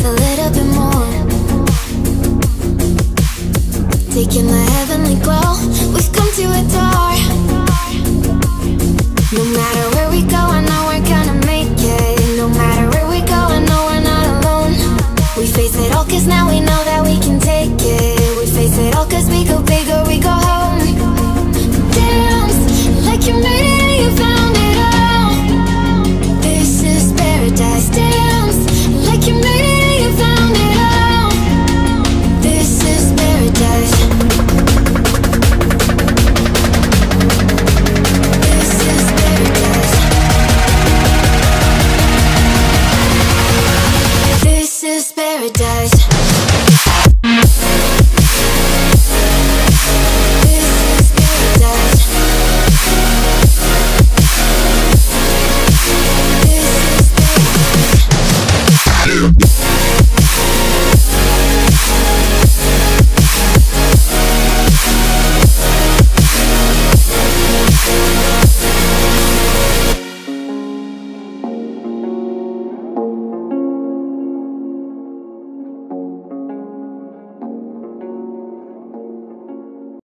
just a little bit more. Taking the heavenly glow, we've come to adore No matter where we go, I know we're gonna make it. No matter where we go, I know we're not alone. We face it all cause now we know that paradise.